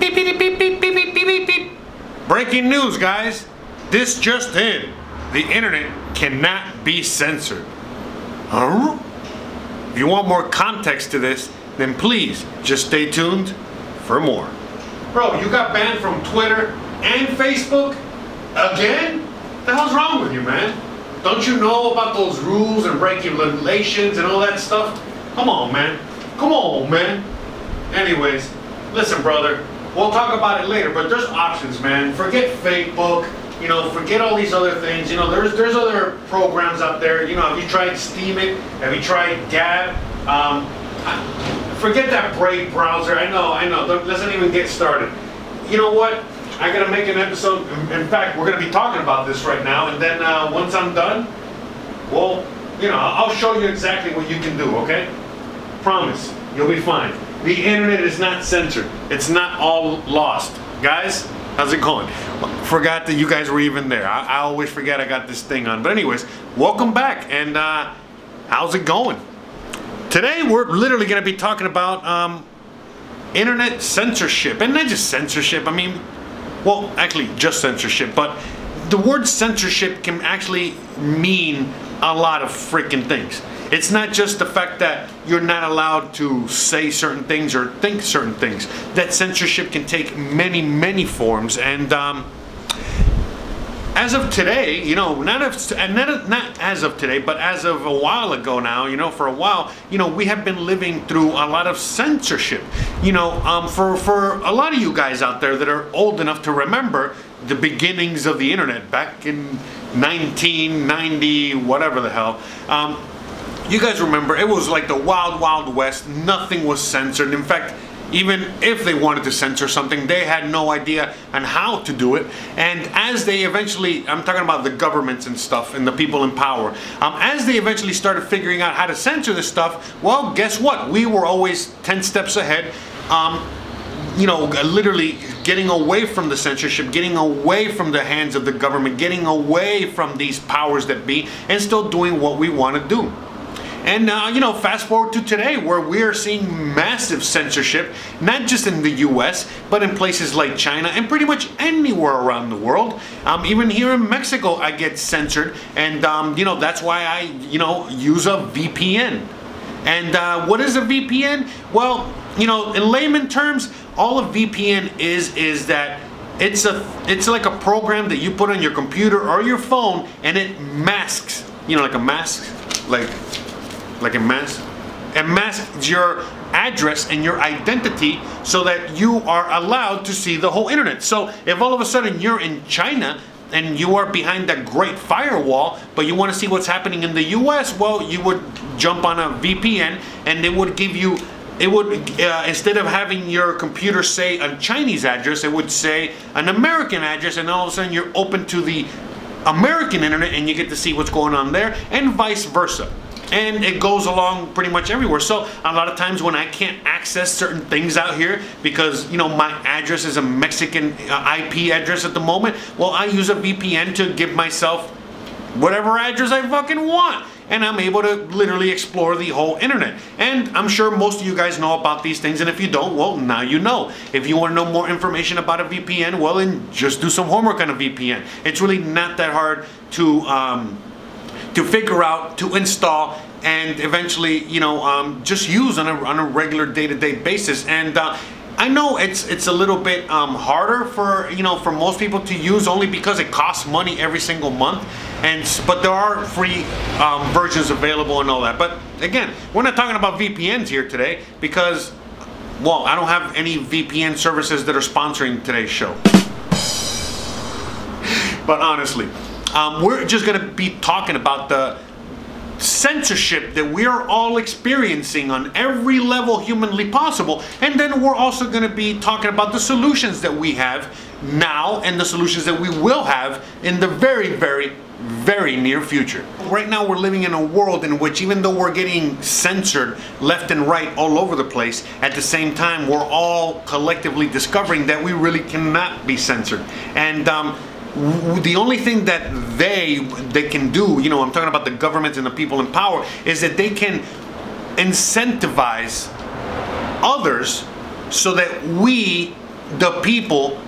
Beep, beep, beep, beep, beep, beep, beep, beep. Breaking news, guys. This just in. The internet cannot be censored. Huh? If you want more context to this, then please just stay tuned for more. Bro, you got banned from Twitter and Facebook again? What the hell's wrong with you, man? Don't you know about those rules and regulations and all that stuff? Come on, man. Come on, man. Anyways, listen, brother. We'll talk about it later, but there's options, man. Forget Facebook. You know, forget all these other things. You know, there's there's other programs out there. You know, have you tried Steemit? Have you tried Gab? Um, forget that Brave browser. I know, I know. Let's not even get started. You know what? I gotta make an episode. In fact, we're gonna be talking about this right now, and then uh, once I'm done, well, you know, I'll show you exactly what you can do. Okay? Promise, you'll be fine. The internet is not censored. It's not all lost. Guys, how's it going? Forgot that you guys were even there. I, I always forget I got this thing on. But anyways, welcome back. And uh, how's it going? Today we're literally going to be talking about um, internet censorship. And not just censorship, I mean, well, actually just censorship. But the word censorship can actually mean a lot of freaking things. It's not just the fact that you're not allowed to say certain things or think certain things. That censorship can take many, many forms. And um, as of today, you know, not not, not as of today, but as of a while ago now, you know, for a while, you know, we have been living through a lot of censorship. You know, um, for, for a lot of you guys out there that are old enough to remember the beginnings of the internet back in 1990, whatever the hell. Um, you guys remember, it was like the wild, wild west. Nothing was censored. In fact, even if they wanted to censor something, they had no idea on how to do it. And as they eventually, I'm talking about the governments and stuff and the people in power, um, as they eventually started figuring out how to censor this stuff, well, guess what? We were always 10 steps ahead. Um, you know, literally getting away from the censorship, getting away from the hands of the government, getting away from these powers that be, and still doing what we want to do. And uh, you know, fast forward to today where we are seeing massive censorship, not just in the US, but in places like China and pretty much anywhere around the world. Um, even here in Mexico, I get censored. And um, you know, that's why I, you know, use a VPN. And uh, what is a VPN? Well, you know, in layman terms, all a VPN is, is that it's a it's like a program that you put on your computer or your phone and it masks you know like a mask like like a mask. It masks your address and your identity so that you are allowed to see the whole internet. So if all of a sudden you're in China and you are behind that great firewall, but you want to see what's happening in the US, well, you would jump on a VPN and they would give you it would uh, instead of having your computer say a Chinese address, it would say an American address, and all of a sudden you're open to the American internet and you get to see what's going on there, and vice versa and it goes along pretty much everywhere. So a lot of times when I can't access certain things out here because you know my address is a Mexican uh, IP address at the moment, well I use a VPN to give myself whatever address I fucking want. And I'm able to literally explore the whole internet. And I'm sure most of you guys know about these things, and if you don't, well, now you know. If you want to know more information about a VPN, well, then just do some homework on a VPN. It's really not that hard to um, to figure out, to install, and eventually, you know, um, just use on a, on a regular day-to-day -day basis. And uh, I know it's it's a little bit um, harder for you know for most people to use only because it costs money every single month, and but there are free um, versions available and all that. But again, we're not talking about VPNs here today because, well, I don't have any VPN services that are sponsoring today's show. but honestly, um, we're just going to be talking about the censorship that we are all experiencing on every level humanly possible. And then we're also going to be talking about the solutions that we have now and the solutions that we will have in the very, very, very near future. Right now we're living in a world in which even though we're getting censored left and right all over the place, at the same time we're all collectively discovering that we really cannot be censored. And um, the only thing that they they can do, you know, I'm talking about the government and the people in power, is that they can incentivize others so that we the people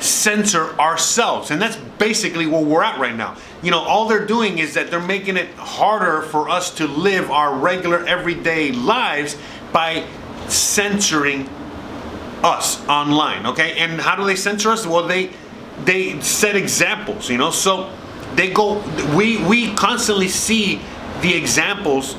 censor ourselves. And that's basically where we're at right now. You know, all they're doing is that they're making it harder for us to live our regular everyday lives by censoring us online, okay? And how do they censor us? Well, they they set examples, you know. So they go we we constantly see the examples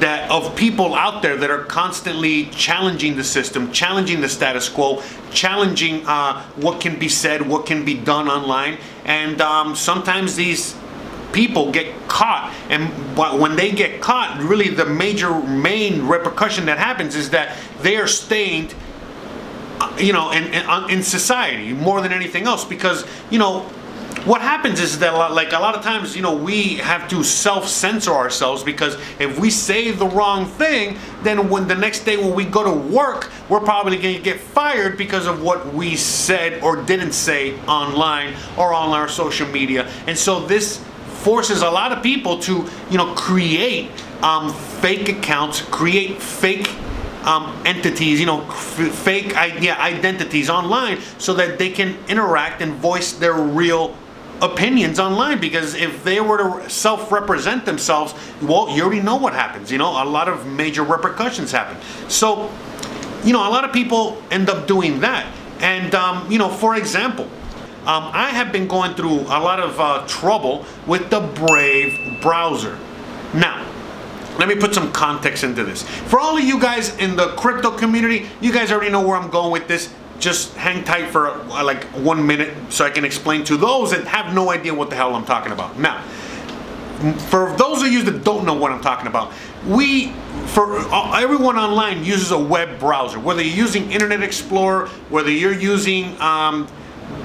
that of people out there that are constantly challenging the system, challenging the status quo, challenging uh, what can be said, what can be done online, and um, sometimes these people get caught and but when they get caught really the major main repercussion that happens is that they are stained you know in, in, in society more than anything else because you know what happens is that like a lot of times you know we have to self-censor ourselves because if we say the wrong thing then when the next day when we go to work we're probably going to get fired because of what we said or didn't say online or on our social media. And so this forces a lot of people to you know create um, fake accounts create fake um, entities, you know, f- fake yeah, identities online so that they can interact and voice their real opinions online. Because if they were to self-represent themselves well you already know what happens you know? A lot of major repercussions happen. So you know a lot of people end up doing that. And um, you know for example um, I have been going through a lot of uh, trouble with the Brave browser. Now let me put some context into this. For all of you guys in the crypto community, you guys already know where I'm going with this just hang tight for uh, like one minute so I can explain to those that have no idea what the hell I'm talking about. Now, for those of you that don't know what I'm talking about, we, for uh, everyone online uses a web browser, whether you're using Internet Explorer, whether you're using um,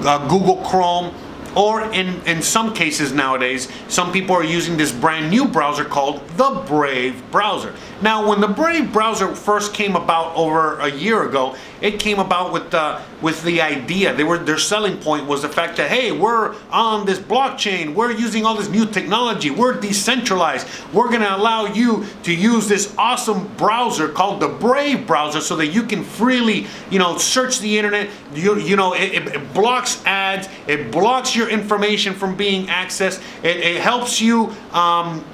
uh, Google Chrome, or in, in some cases nowadays, some people are using this brand new browser called the Brave browser. Now, when the Brave browser first came about over a year ago, it came about with the with the idea. They were their selling point was the fact that hey, we're on this blockchain, we're using all this new technology, we're decentralized. We're going to allow you to use this awesome browser called the Brave browser so that you can freely, you know, search the internet. You you know, it, it blocks ads, it blocks your information from being accessed. It, it helps you um,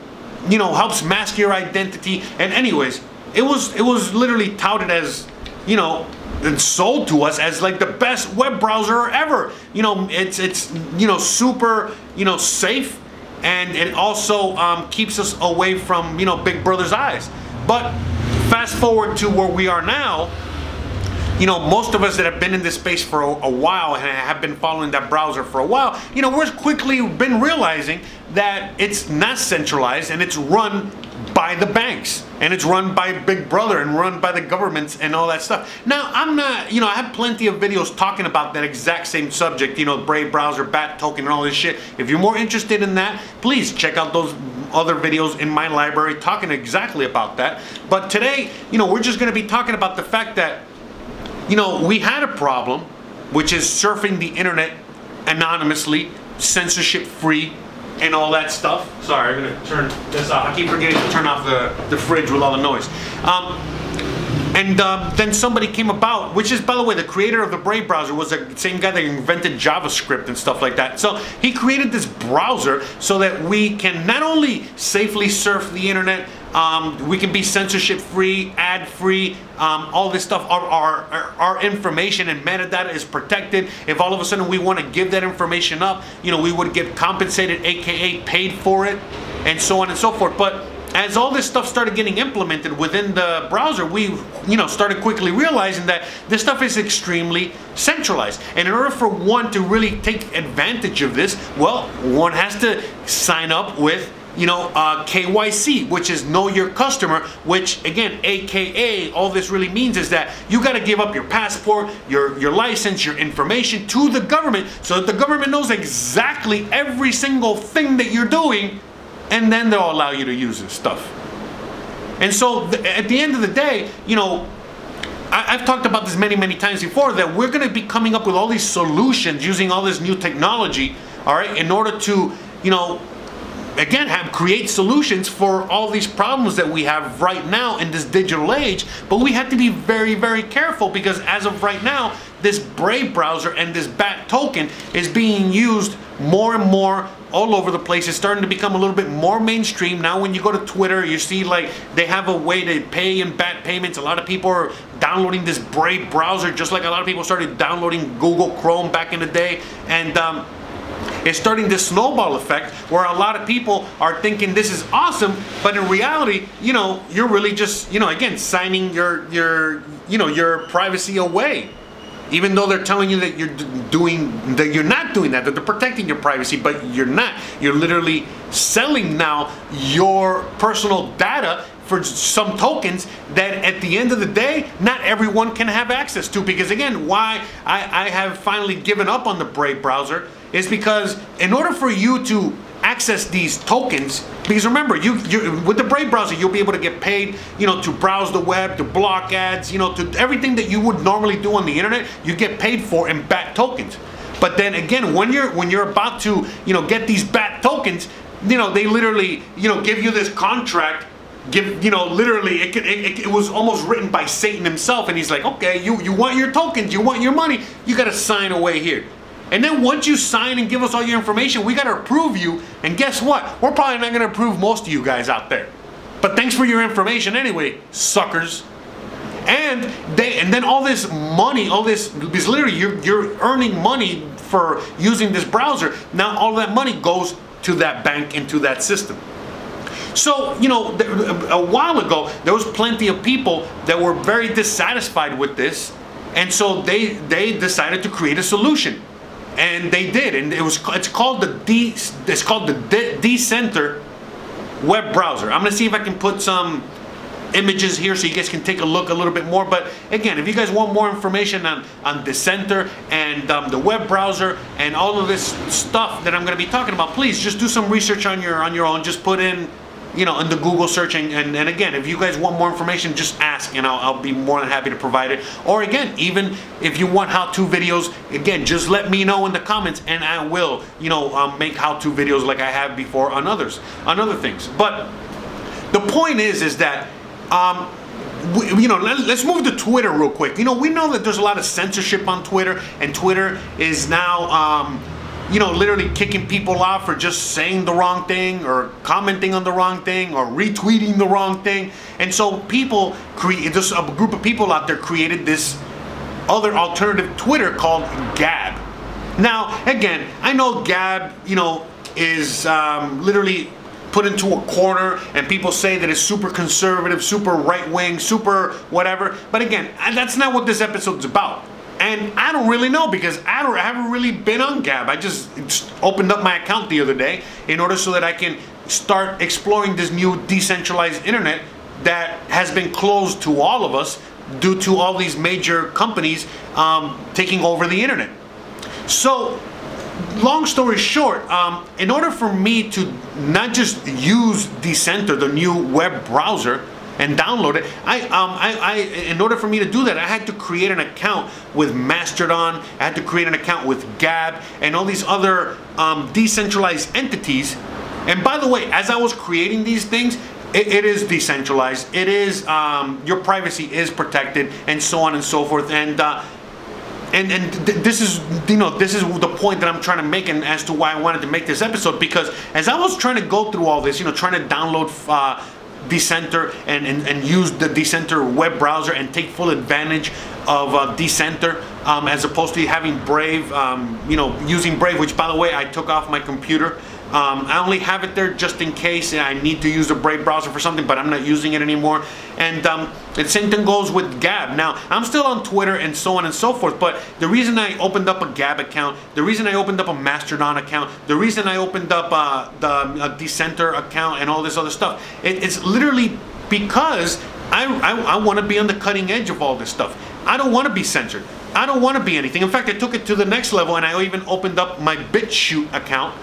you know, helps mask your identity. And anyways, it was it was literally touted as, you know, and sold to us as like the best web browser ever. You know, it's it's you know super you know safe, and it also um, keeps us away from you know Big Brother's eyes. But fast forward to where we are now. You know, most of us that have been in this space for a, a while and have been following that browser for a while, you know, we're quickly been realizing that it's not centralized and it's run by the banks and it's run by Big Brother and run by the governments and all that stuff. Now, I'm not, you know, I have plenty of videos talking about that exact same subject, you know, Brave browser, BAT token, and all this shit. If you're more interested in that, please check out those other videos in my library talking exactly about that. But today, you know, we're just going to be talking about the fact that, you know, we had a problem, which is surfing the internet anonymously, censorship free, and all that stuff. Sorry, I'm gonna turn this off. I keep forgetting to turn off the, the fridge with all the noise. Um, and uh, then somebody came about, which is, by the way, the creator of the Brave browser was the same guy that invented JavaScript and stuff like that. So he created this browser so that we can not only safely surf the internet, um, we can be censorship free, ad free, um, all this stuff. Our, our, our information and metadata is protected. If all of a sudden we want to give that information up, you know, we would get compensated, aka paid for it, and so on and so forth. But as all this stuff started getting implemented within the browser, we you know started quickly realizing that this stuff is extremely centralized. And in order for one to really take advantage of this, well, one has to sign up with you know, uh, KYC, which is know your customer, which again, AKA, all this really means is that you got to give up your passport, your, your license, your information to the government so that the government knows exactly every single thing that you're doing and then they'll allow you to use this stuff. And so th- at the end of the day, you know, I- have talked about this many, many times before that we're going to be coming up with all these solutions using all this new technology, all right, in order to, you know, again have create solutions for all these problems that we have right now in this digital age but we have to be very very careful because as of right now this brave browser and this BAT token is being used more and more all over the place. It's starting to become a little bit more mainstream. Now when you go to Twitter, you see like they have a way to pay in BAT payments. A lot of people are downloading this Brave browser just like a lot of people started downloading Google Chrome back in the day. And um, it's starting this snowball effect where a lot of people are thinking this is awesome, but in reality, you know, you're really just, you know, again, signing your, your, you know, your privacy away. Even though they're telling you that you're doing that you're not doing that that they're protecting your privacy but you're not. You're literally selling now your personal data for some tokens that at the end of the day not everyone can have access to. Because again why I, I have finally given up on the Brave browser is because in order for you to access these tokens because remember you you with the Brave browser you'll be able to get paid you know to browse the web to block ads you know to everything that you would normally do on the internet you get paid for in BAT tokens. But then again when you're when you're about to you know get these BAT tokens you know they literally you know give you this contract give you know literally it, it, it, was almost written by Satan himself and he's like okay you you want your tokens you want your money you got to sign away here and then once you sign and give us all your information, we got to approve you. And guess what? We're probably not going to approve most of you guys out there. But thanks for your information anyway, suckers. And they and then all this money, all this because literally you're you're earning money for using this browser. Now all that money goes to that bank into that system. So, you know, a while ago, there was plenty of people that were very dissatisfied with this. And so they, they decided to create a solution and they did, and it was it's called the D it's called the Dissenter web browser. I'm gonna see if I can put some images here so you guys can take a look a little bit more. But again, if you guys want more information on on the center and um, the web browser and all of this stuff that I'm gonna be talking about, please just do some research on your on your own. Just put in you know, in the Google search. And, and, and, again, if you guys want more information, just ask and I'll, I'll be more than happy to provide it. Or again, even if you want how-to videos, again, just let me know in the comments and I will, you know, um, make how-to videos like I have before on others, on other things. But the point is, is that, um, we, you know, let, us move to Twitter real quick. You know, we know that there's a lot of censorship on Twitter and Twitter is now, um, you know, literally kicking people off for just saying the wrong thing or commenting on the wrong thing or retweeting the wrong thing. And so people create just a group of people out there created this other alternative Twitter called Gab. Now, again, I know Gab, you know, is um, literally put into a corner and people say that it's super conservative, super right wing, super whatever. But again, that's not what this episode's about. And I don't really know because I, don't, I haven't really been on Gab. I just opened up my account the other day in order so that I can start exploring this new decentralized internet that has been closed to all of us due to all these major companies um, taking over the internet. So, long story short, um, in order for me to not just use Dissenter, the new web browser, and download it. I, um, I, I, in order for me to do that, I had to create an account with Mastodon. I had to create an account with Gab and all these other um, decentralized entities. And by the way, as I was creating these things, it, it is decentralized. It is um, your privacy is protected, and so on and so forth. And uh, and and th this is you know this is the point that I'm trying to make and as to why I wanted to make this episode because as I was trying to go through all this you know trying to download uh, Dissenter and, and, and use the Dissenter web browser and take full advantage of uh, Dissenter um, as opposed to having Brave, um, you know, using Brave, which by the way, I took off my computer um, I only have it there just in case I need to use the Brave browser for something, but I'm not using it anymore. And um, the same thing goes with Gab. Now, I'm still on Twitter and so on and so forth, but the reason I opened up a Gab account, the reason I opened up a Mastodon account, the reason I opened up uh, the uh, Dissenter account and all this other stuff, it, it's literally because I, I, I want to be on the cutting edge of all this stuff. I don't want to be censored. I don't want to be anything. In fact, I took it to the next level and I even opened up my BitChute account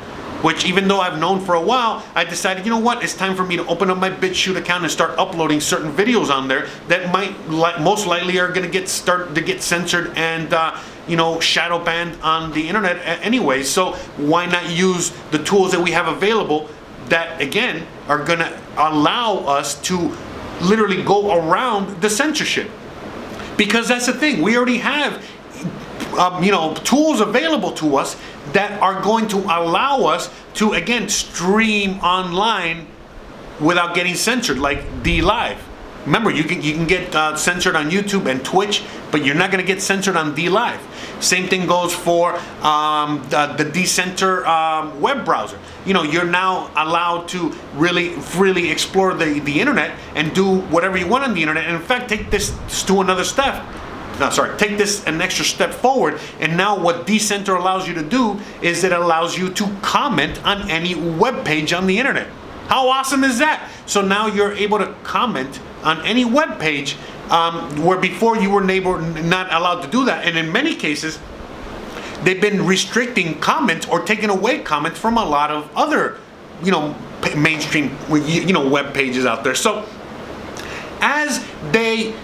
which even though I've known for a while, I decided, you know what, it's time for me to open up my BitChute account and start uploading certain videos on there that might most likely are going to get start to get censored and uh, you know shadow banned on the internet anyway. So why not use the tools that we have available that again are going to allow us to literally go around the censorship because that's the thing we already have um, you know tools available to us that are going to allow us to again stream online without getting censored like DLive. remember you can you can get uh, censored on YouTube and Twitch but you're not going to get censored on DLive. same thing goes for um, the, the Dissenter um, web browser. You know, you're now allowed to really freely explore the, the internet and do whatever you want on the internet. And in fact, take this to another step. No, sorry, take this an extra step forward. And now what Dissenter allows you to do is it allows you to comment on any web page on the internet. How awesome is that? So now you're able to comment on any web page um, where before you were not allowed to do that. And in many cases, they've been restricting comments or taking away comments from a lot of other, you know, mainstream, you know, web pages out there. So as they,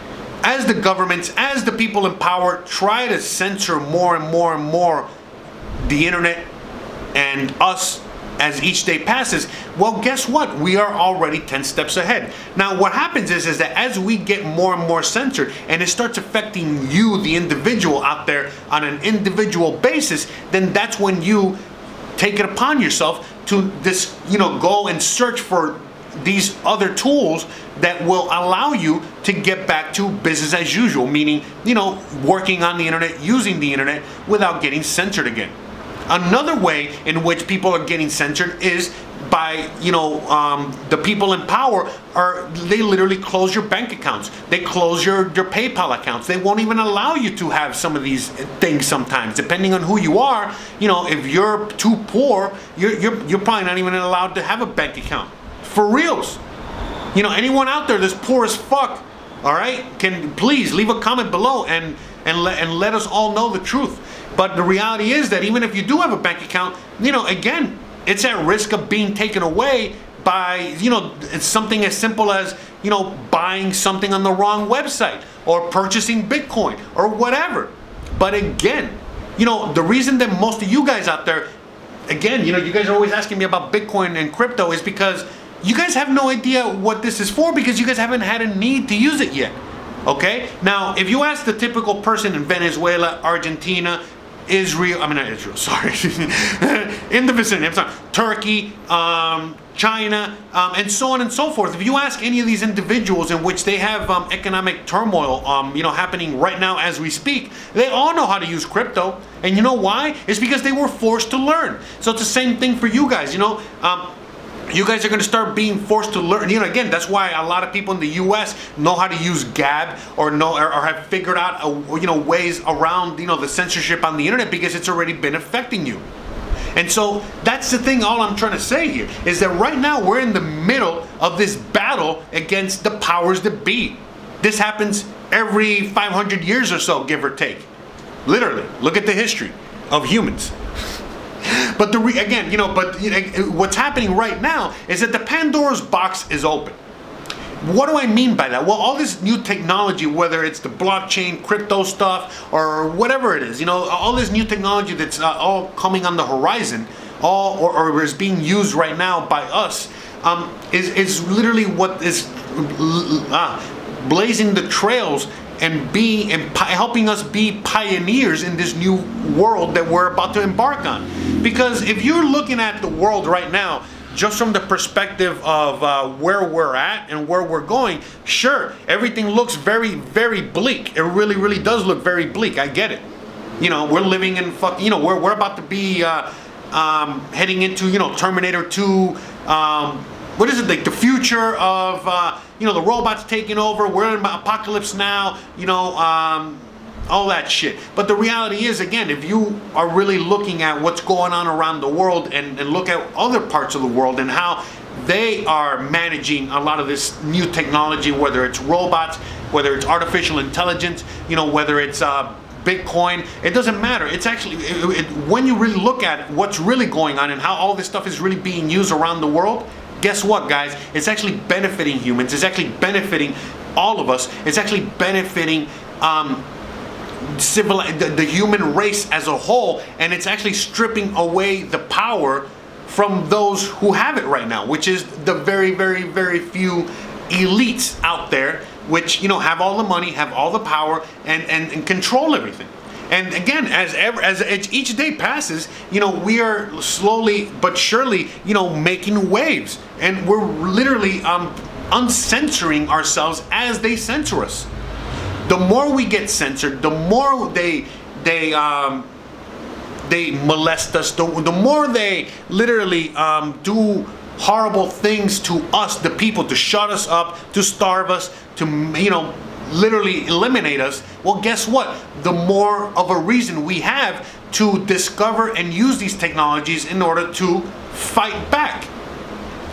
as the governments, as the people in power try to censor more and more and more the internet and us as each day passes, well, guess what? We are already 10 steps ahead. Now, what happens is, is that as we get more and more censored and it starts affecting you, the individual out there on an individual basis, then that's when you take it upon yourself to this, you know, go and search for these other tools that will allow you to get back to business as usual, meaning, you know, working on the internet, using the internet without getting censored again. Another way in which people are getting censored is by you know um, the people in power are they literally close your bank accounts. They close your your paypal accounts. They won't even allow you to have some of these things sometimes. Depending on who you are you know if you're too poor you're, you're, you're probably not even allowed to have a bank account for reals you know anyone out there that's poor as fuck all right can please leave a comment below and and let and let us all know the truth but the reality is that even if you do have a bank account, you know, again, it's at risk of being taken away by, you know, it's something as simple as, you know, buying something on the wrong website or purchasing Bitcoin or whatever. But again, you know, the reason that most of you guys out there, again, you know, you guys are always asking me about Bitcoin and crypto is because you guys have no idea what this is for because you guys haven't had a need to use it yet. Okay? Now, if you ask the typical person in Venezuela, Argentina, Israel, I mean not Israel, sorry, in the vicinity, I'm sorry, Turkey, um, China, um, and so on and so forth. If you ask any of these individuals in which they have um, economic turmoil, um, you know, happening right now as we speak, they all know how to use crypto. And you know why? It's because they were forced to learn. So it's the same thing for you guys. You know, um, you guys are going to start being forced to learn. You know, again, that's why a lot of people in the U.S. know how to use Gab or know or, or have figured out, uh, you know, ways around, you know, the censorship on the internet because it's already been affecting you. And so that's the thing. All I'm trying to say here is that right now we're in the middle of this battle against the powers that be. This happens every 500 years or so, give or take. Literally, look at the history of humans. But the re- again, you know, but what's happening right now is that the Pandora's box is open. What do I mean by that? Well, all this new technology, whether it's the blockchain, crypto stuff, or whatever it is, you know, all this new technology that's uh, all coming on the horizon, all or, or, is being used right now by us, um, is is literally what is uh, blazing the trails and being and helping us be pioneers in this new world that we're about to embark on. Because if you're looking at the world right now, just from the perspective of uh, where we're at and where we're going, sure, everything looks very, very bleak. It really, really does look very bleak. I get it. You know, we're living in fuck. You know, we're we're about to be uh, um, heading into you know Terminator 2. Um, what is it like the future of uh, you know the robots taking over we're in apocalypse now you know um, all that shit but the reality is again if you are really looking at what's going on around the world and, and look at other parts of the world and how they are managing a lot of this new technology whether it's robots whether it's artificial intelligence you know whether it's uh, Bitcoin, it doesn't matter. It's actually, it, it, when you really look at what's really going on and how all this stuff is really being used around the world, guess what, guys? It's actually benefiting humans. It's actually benefiting all of us. It's actually benefiting um, civil, the, the human race as a whole, and it's actually stripping away the power from those who have it right now, which is the very, very, very few elites out there, which you know have all the money, have all the power, and and, and control everything. And again, as ever, as each day passes, you know, we are slowly but surely, you know, making waves, and we're literally um, uncensoring ourselves as they censor us. The more we get censored, the more they they um, they molest us, the, the more they literally um, do horrible things to us, the people, to shut us up, to starve us, to you know literally eliminate us, well, guess what? The more of a reason we have to discover and use these technologies in order to fight back.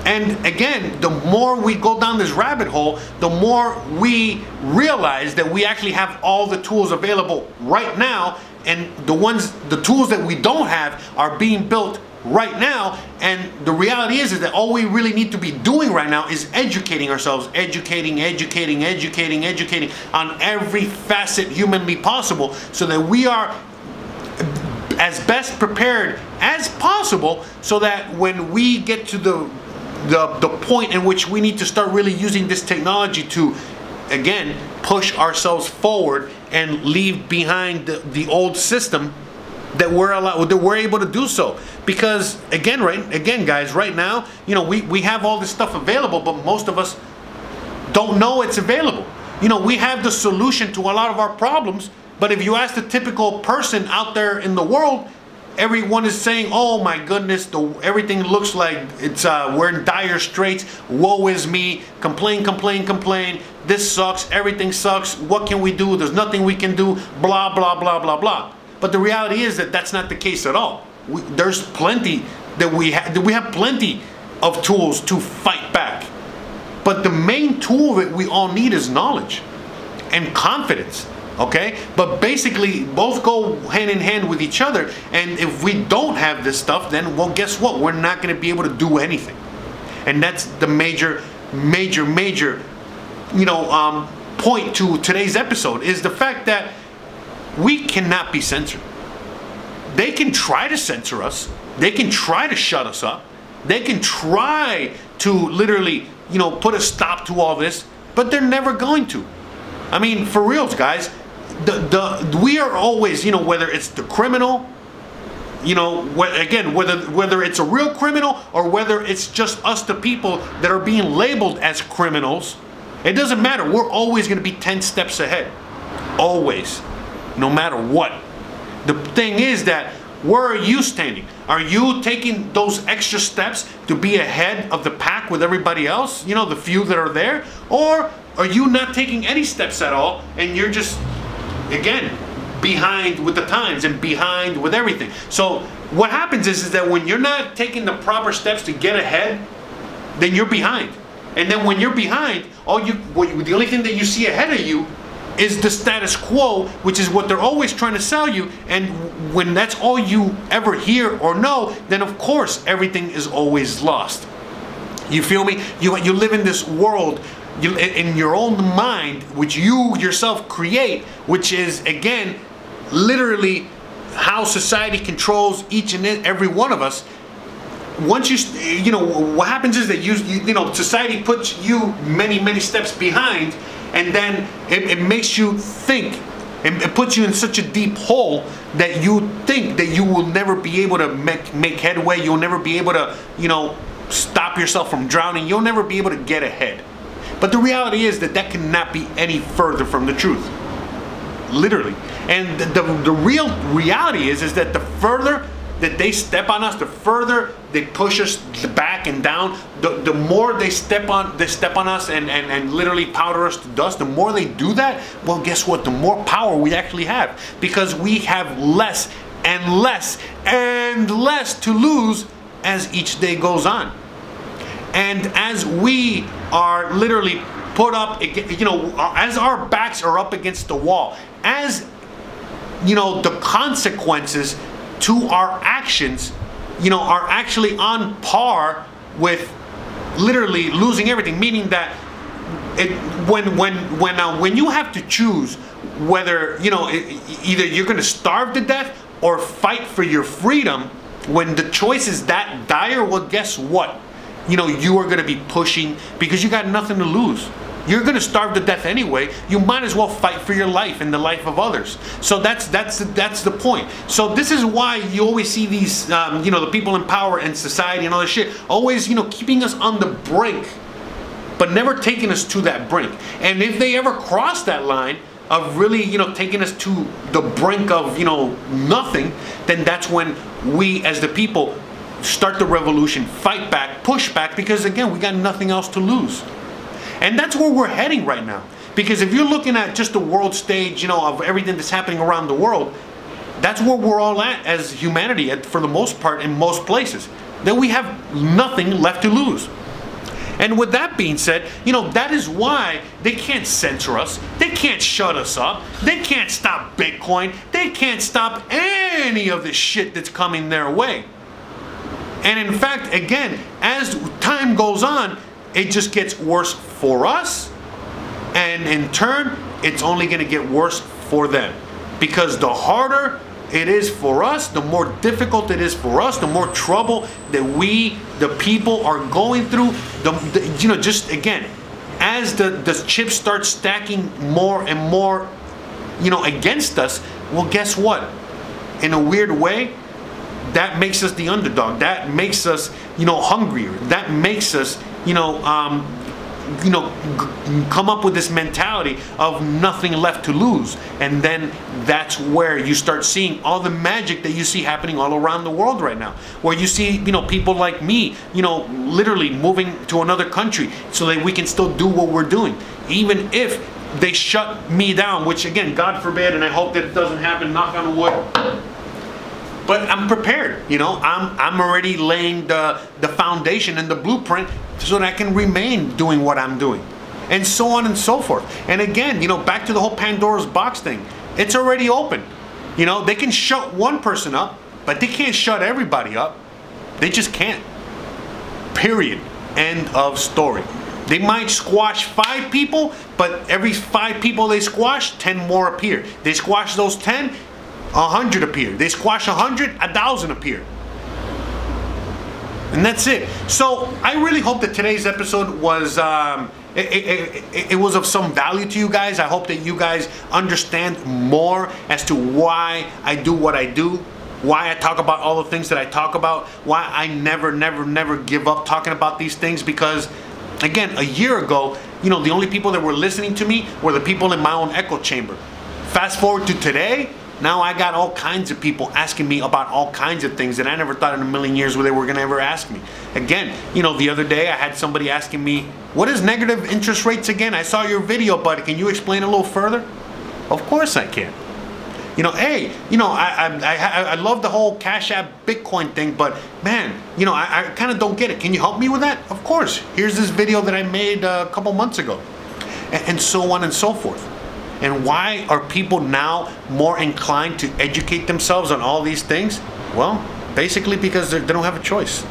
And again, the more we go down this rabbit hole, the more we realize that we actually have all the tools available right now. And the ones, the tools that we don't have are being built right now and the reality is is that all we really need to be doing right now is educating ourselves educating educating educating educating on every facet humanly possible so that we are as best prepared as possible so that when we get to the the, the point in which we need to start really using this technology to again push ourselves forward and leave behind the, the old system that we're allowed that we're able to do so. Because again right again guys right now you know we, we have all this stuff available but most of us don't know it's available. You know we have the solution to a lot of our problems but if you ask the typical person out there in the world everyone is saying oh my goodness the, everything looks like it's uh, we're in dire straits. Woe is me. Complain complain complain. This sucks. Everything sucks. What can we do? There's nothing we can do. Blah blah blah blah blah but the reality is that that's not the case at all. We, there's plenty that we have. We have plenty of tools to fight back. But the main tool that we all need is knowledge and confidence. Okay? But basically, both go hand in hand with each other. And if we don't have this stuff, then, well, guess what? We're not going to be able to do anything. And that's the major, major, major, you know, um, point to today's episode is the fact that we cannot be censored. They can try to censor us. They can try to shut us up. They can try to literally, you know, put a stop to all this, but they're never going to. I mean, for reals, guys, the, the we are always, you know, whether it's the criminal, you know, wh- again, whether whether it's a real criminal or whether it's just us, the people that are being labeled as criminals, it doesn't matter. We're always going to be 10 steps ahead. Always no matter what. The thing is that where are you standing? Are you taking those extra steps to be ahead of the pack with everybody else? You know, the few that are there? Or are you not taking any steps at all and you're just, again, behind with the times and behind with everything? So what happens is, is that when you're not taking the proper steps to get ahead, then you're behind. And then when you're behind, all you, the only thing that you see ahead of you is the status quo, which is what they're always trying to sell you. And when that's all you ever hear or know, then of course everything is always lost. You feel me? You, you live in this world you, in your own mind, which you yourself create, which is again literally how society controls each and every one of us once you you know what happens is that you you, you know society puts you many many steps behind and then it, it makes you think. It, it puts you in such a deep hole that you think that you will never be able to make make headway. You'll never be able to you know stop yourself from drowning. You'll never be able to get ahead. But the reality is that that cannot be any further from the truth. Literally. And the, the, the real reality is is that the further that they step on us, the further they push us back and down, the, the more they step on they step on us and, and, and literally powder us to dust, the more they do that, well guess what? The more power we actually have. Because we have less and less and less to lose as each day goes on. And as we are literally put up, you know, as our backs are up against the wall, as you know, the consequences to our actions, you know, are actually on par with literally losing everything. Meaning that it, when when when uh, when you have to choose whether you know it, either you're going to starve to death or fight for your freedom, when the choice is that dire, well, guess what? You know, you are going to be pushing because you got nothing to lose. You're going to starve to death anyway. You might as well fight for your life and the life of others. So that's that's that's the point. So this is why you always see these, um, you know, the people in power and society and all this shit, always, you know, keeping us on the brink, but never taking us to that brink. And if they ever cross that line, of really, you know, taking us to the brink of, you know, nothing, then that's when we as the people start the revolution, fight back, push back, because again, we got nothing else to lose. And that's where we're heading right now. Because if you're looking at just the world stage, you know, of everything that's happening around the world, that's where we're all at as humanity, for the most part, in most places. That we have nothing left to lose. And with that being said, you know, that is why they can't censor us. They can't shut us up. They can't stop Bitcoin. They can't stop any of the shit that's coming their way. And in fact, again, as time goes on, it just gets worse for us. And in turn, it's only going to get worse for them. Because the harder it is for us, the more difficult it is for us, the more trouble that we, the people, are going through. The, the, you know, just again, as the, the chips start stacking more and more, you know, against us, well, guess what? In a weird way, that makes us the underdog. That makes us, you know, hungrier. That makes us, you know, um, you know, come up with this mentality of nothing left to lose. And then that's where you start seeing all the magic that you see happening all around the world right now. Where you see, you know, people like me, you know, literally moving to another country so that we can still do what we're doing. Even if they shut me down, which again, God forbid, and I hope that it doesn't happen, knock on wood but I'm prepared. You know, I'm I'm already laying the the foundation and the blueprint so that I can remain doing what I'm doing. And so on and so forth. And again, you know, back to the whole Pandora's box thing. It's already open. You know, they can shut one person up, but they can't shut everybody up. They just can't. Period. End of story. They might squash five people, but every five people they squash, 10 more appear. They squash those 10, 100 appear. They squash 100, 1,000 appear. And that's it. So I really hope that today's episode was um, it, it, it, it, was of some value to you guys. I hope that you guys understand more as to why I do what I do, why I talk about all the things that I talk about, why I never, never, never give up talking about these things because again, a year ago, you know, the only people that were listening to me were the people in my own echo chamber. Fast forward to today, now I got all kinds of people asking me about all kinds of things that I never thought in a million years where they were gonna ever ask me. Again, you know, the other day I had somebody asking me, what is negative interest rates again? I saw your video, buddy. can you explain a little further? Of course I can. You know, hey, you know, I, I, I, I love the whole Cash App Bitcoin thing, but man, you know, I, I kind of don't get it. Can you help me with that? Of course. Here's this video that I made uh, a couple months ago. and, and so on and so forth. And why are people now more inclined to educate themselves on all these things? Well, basically because they don't have a choice.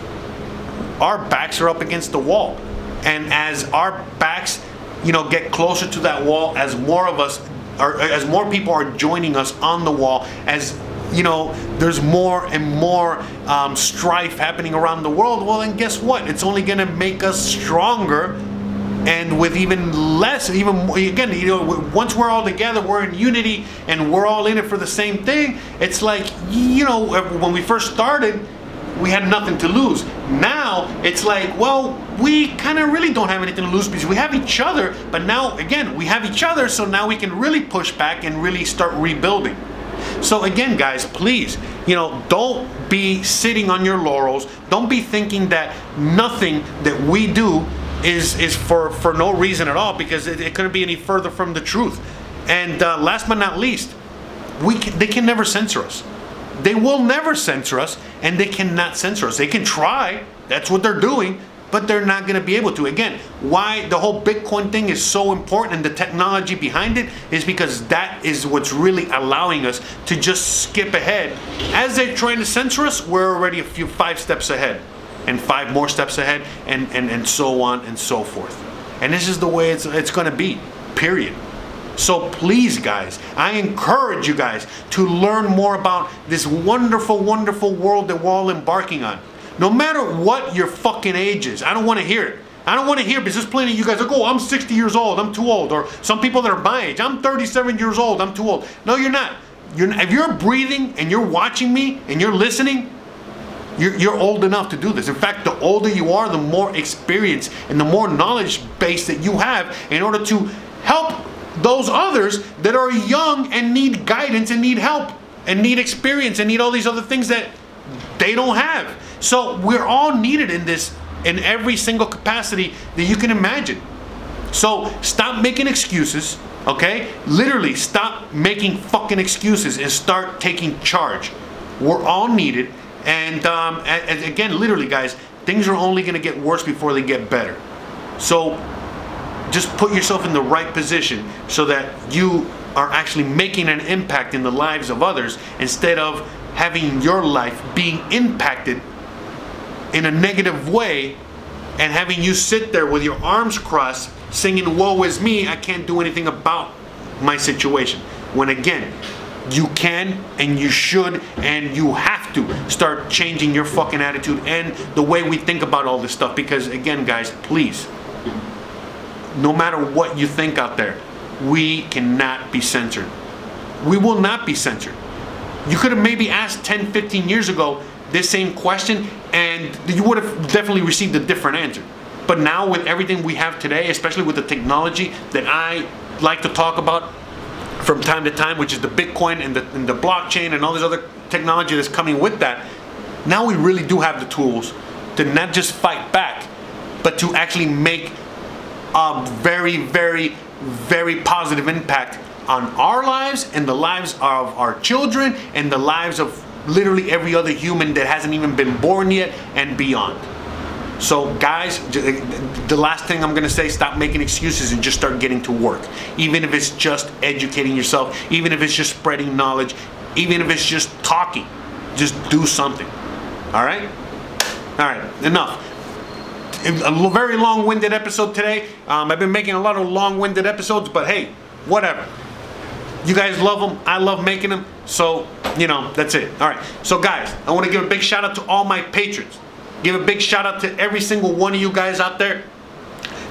Our backs are up against the wall. And as our backs, you know, get closer to that wall, as more of us are, as more people are joining us on the wall, as you know, there's more and more um, strife happening around the world, well, then guess what? It's only going to make us stronger and with even less, even again, you know, once we're all together, we're in unity, and we're all in it for the same thing. It's like you know, when we first started, we had nothing to lose. Now it's like, well, we kind of really don't have anything to lose because we have each other. But now, again, we have each other, so now we can really push back and really start rebuilding. So again, guys, please, you know, don't be sitting on your laurels. Don't be thinking that nothing that we do is is for for no reason at all because it, it couldn't be any further from the truth. And uh, last but not least, we can, they can never censor us. They will never censor us, and they cannot censor us. They can try. That's what they're doing, but they're not going to be able to. Again, why the whole Bitcoin thing is so important and the technology behind it is because that is what's really allowing us to just skip ahead. As they're trying to censor us, we're already a few five steps ahead and five more steps ahead and, and, and so on and so forth. And this is the way it's, it's going to be, period. So please, guys, I encourage you guys to learn more about this wonderful, wonderful world that we're all embarking on. No matter what your fucking age is, I don't want to hear it. I don't want to hear because there's plenty of you guys like, oh, I'm 60 years old, I'm too old. Or some people that are my age, I'm 37 years old, I'm too old. No, you're not. You're, if you're breathing and you're watching me and you're listening, you're, you're old enough to do this. In fact, the older you are, the more experience and the more knowledge base that you have in order to help those others that are young and need guidance and need help and need experience and need all these other things that they don't have. So we're all needed in this in every single capacity that you can imagine. So stop making excuses, okay? Literally stop making fucking excuses and start taking charge. We're all needed. And, um, and, again, literally, guys, things are only going to get worse before they get better. So just put yourself in the right position so that you are actually making an impact in the lives of others instead of having your life being impacted in a negative way and having you sit there with your arms crossed singing woe is me i can't do anything about my situation when again you can and you should and you have to start changing your fucking attitude and the way we think about all this stuff because again guys please no matter what you think out there we cannot be censored we will not be censored you could have maybe asked 10 15 years ago this same question and you would have definitely received a different answer. But now with everything we have today, especially with the technology that I like to talk about from time to time, which is the Bitcoin and the, and the blockchain and all this other technology that's coming with that, now we really do have the tools to not just fight back, but to actually make a very, very, very positive impact on our lives and the lives of our children and the lives of literally every other human that hasn't even been born yet and beyond. So, guys, the last thing I'm gonna say, stop making excuses and just start getting to work. Even if it's just educating yourself, even if it's just spreading knowledge, even if it's just talking, just do something. All right? All right, enough. A very long winded episode today. Um, I've been making a lot of long winded episodes, but hey, whatever. You guys love them. I love making them. So, you know, that's it. All right. So, guys, I want to give a big shout out to all my patrons. Give a big shout out to every single one of you guys out there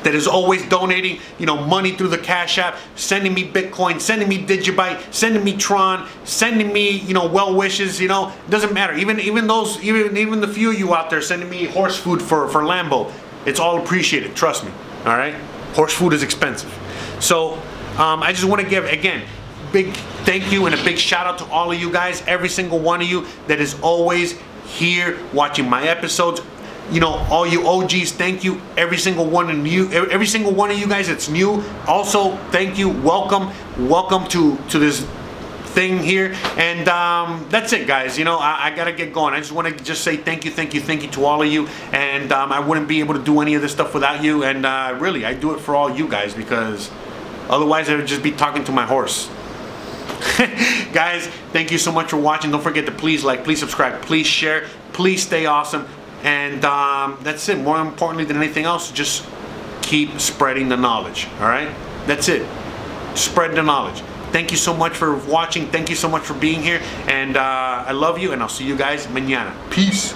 that is always donating, you know, money through the Cash App, sending me Bitcoin, sending me Digibyte, sending me Tron, sending me, you know, well wishes. You know, doesn't matter. Even even those, even even the few of you out there sending me horse food for for Lambo, it's all appreciated. Trust me. All right. Horse food is expensive. So um, I just want to give again big thank you and a big shout out to all of you guys, every single one of you that is always here watching my episodes. You know, all you OGs, thank you. Every single one of you, every single one of you guys that's new. Also, thank you. Welcome, welcome to to this thing here. And um, that's it, guys. You know, I, I, gotta get going. I just want to just say thank you, thank you, thank you to all of you. And um, I wouldn't be able to do any of this stuff without you. And uh, really, I do it for all you guys because otherwise I would just be talking to my horse. Guys, thank you so much for watching. Don't forget to please like, please subscribe, please share, please stay awesome. And um, that's it. More importantly than anything else, just keep spreading the knowledge. All right? That's it. Spread the knowledge. Thank you so much for watching. Thank you so much for being here. And uh, I love you, and I'll see you guys mañana. Peace.